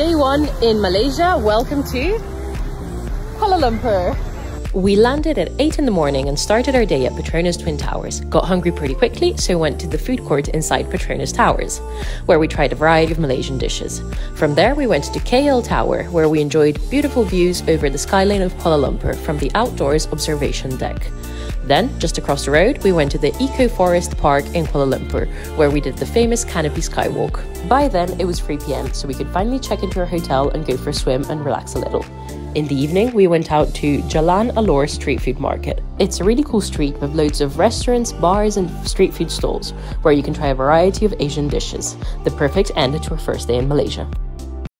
Day one in Malaysia. Welcome to Kuala Lumpur. We landed at 8 in the morning and started our day at Petronas Twin Towers. Got hungry pretty quickly, so went to the food court inside Petronas Towers, where we tried a variety of Malaysian dishes. From there, we went to KL Tower, where we enjoyed beautiful views over the skyline of Kuala Lumpur from the outdoors observation deck. Then, just across the road, we went to the Eco Forest Park in Kuala Lumpur, where we did the famous Canopy Skywalk. By then, it was 3 pm, so we could finally check into our hotel and go for a swim and relax a little. In the evening, we went out to Jalan Alor Street Food Market. It's a really cool street with loads of restaurants, bars, and street food stalls where you can try a variety of Asian dishes. The perfect end to our first day in Malaysia.